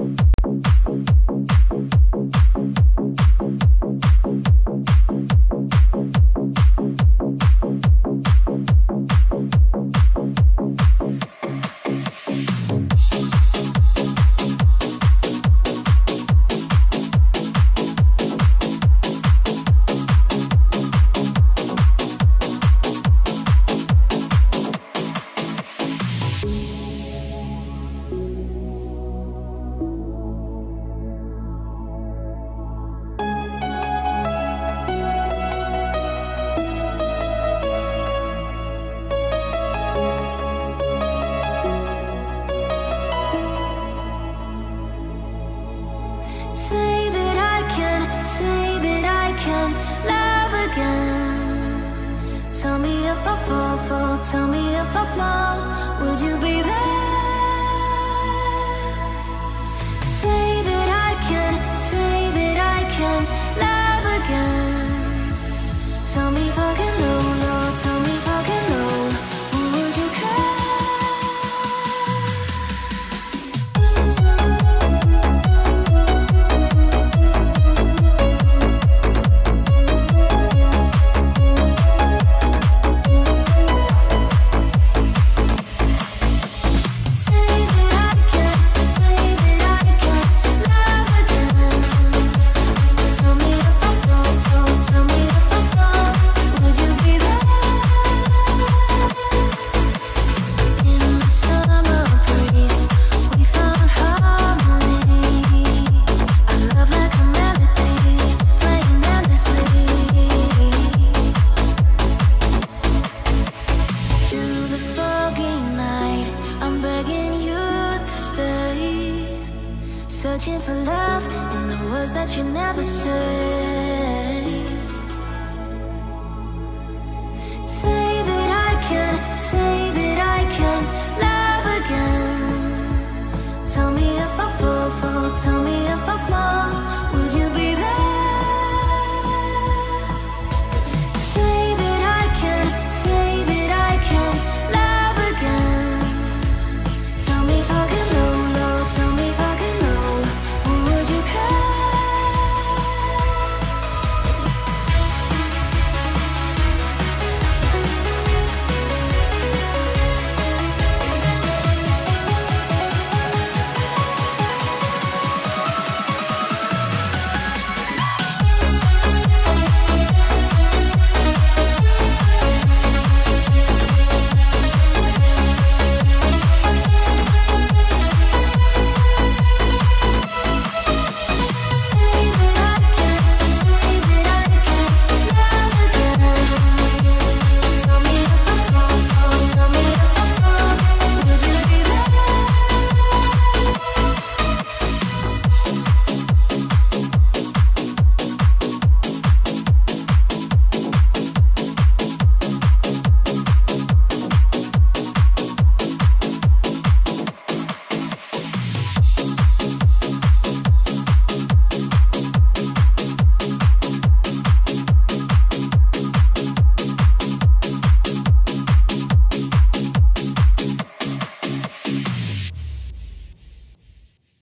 you Tell me if I fall. Searching for love in the words that you never say. Say that I can, say that I can love again. Tell me if I fall, fall, tell me if I fall. Would you be there? Say that I can, say that I can love again. Tell me